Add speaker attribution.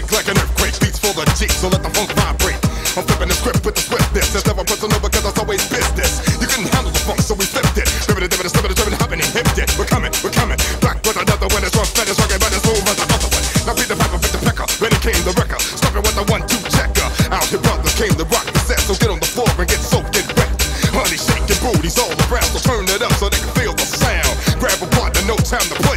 Speaker 1: shake like an earthquake. Beats for the G, so let the funk vibrate. I'm flipping the script with the swiftness. It's never personal because it's always business. You couldn't handle the funk, so we flipped it. Ribbit it, dibbit it, slipping it, driven, hopping it, hipped it. We're coming, we're coming. Black with another one. It's rough, fetish, rocking, but it's smooth as the other one. Now beat the piper, beat the pecker. Ready came the wrecker. Stopping with the one, two checker. Outhere Brothers came the rock the set. So get on the floor and get soaked and wet. Honey, shaking booties all around. So turn it up so they can feel the sound. Grab a partner, no time to play.